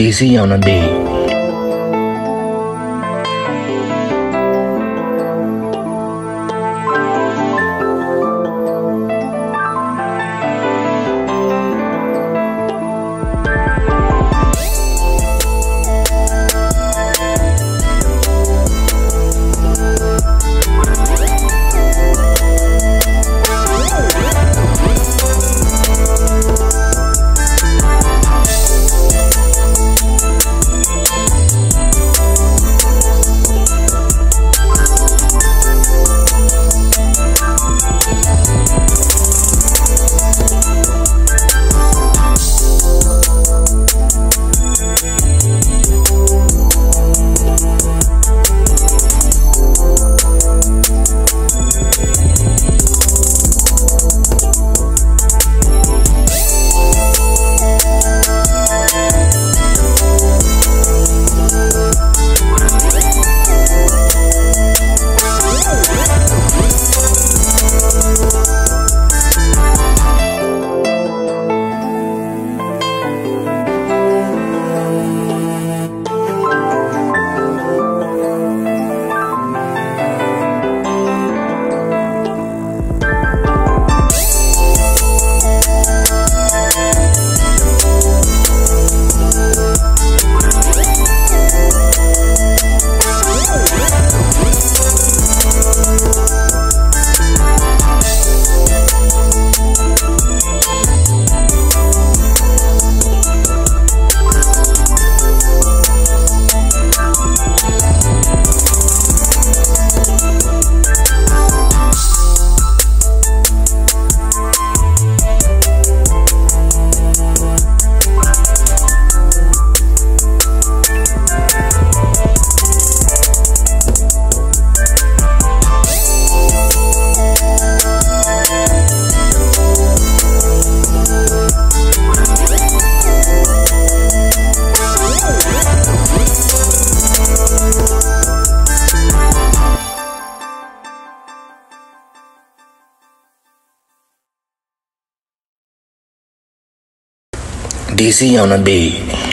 DC on the beat. DC on the beat.